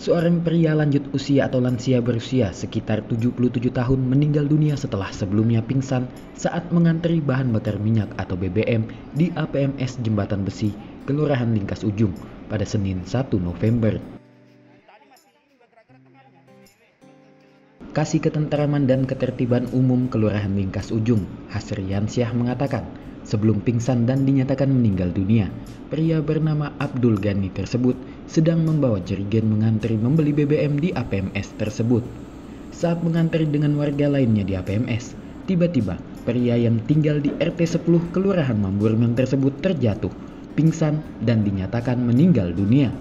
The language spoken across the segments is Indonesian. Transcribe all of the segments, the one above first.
Seorang pria lanjut usia atau lansia berusia sekitar 77 tahun meninggal dunia setelah sebelumnya pingsan saat mengantri bahan bakar minyak atau BBM di APMS Jembatan Besi, Kelurahan Lingkas Ujung pada Senin 1 November. Kasih Ketenteraman dan Ketertiban Umum Kelurahan Lingkas Ujung, Hasriansyah mengatakan, Sebelum pingsan dan dinyatakan meninggal dunia, pria bernama Abdul Ghani tersebut sedang membawa jerigen mengantri membeli BBM di APMS tersebut. Saat mengantri dengan warga lainnya di APMS, tiba-tiba pria yang tinggal di RT 10 Kelurahan Mamburman tersebut terjatuh, pingsan dan dinyatakan meninggal dunia.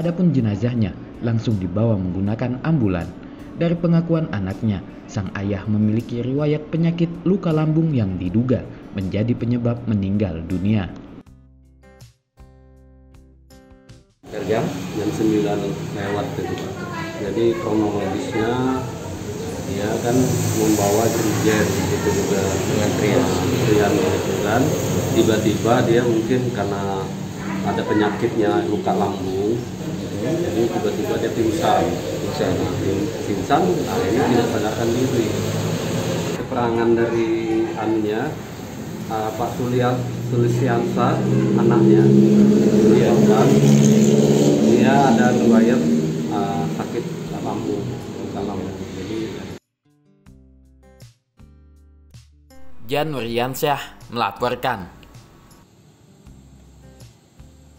Adapun jenazahnya langsung dibawa menggunakan ambulan. Dari pengakuan anaknya, sang ayah memiliki riwayat penyakit luka lambung yang diduga menjadi penyebab meninggal dunia. Jam jam 9 lewat gitu Jadi kronologisnya dia kan membawa jerigen gitu juga antrian antrian gitu kan. Tiba-tiba dia mungkin karena ada penyakitnya luka lambung. Jadi tiba-tiba dia pingsan pingsan pingsan akhirnya tidak sadarkan diri. Keterangan dari anunya uh, Pak Sulian Sulisiansa anaknya. Suliansa. Dia ada riwayat uh, sakit lambung luka lambung jadi Jan Nuriansyah melaporkan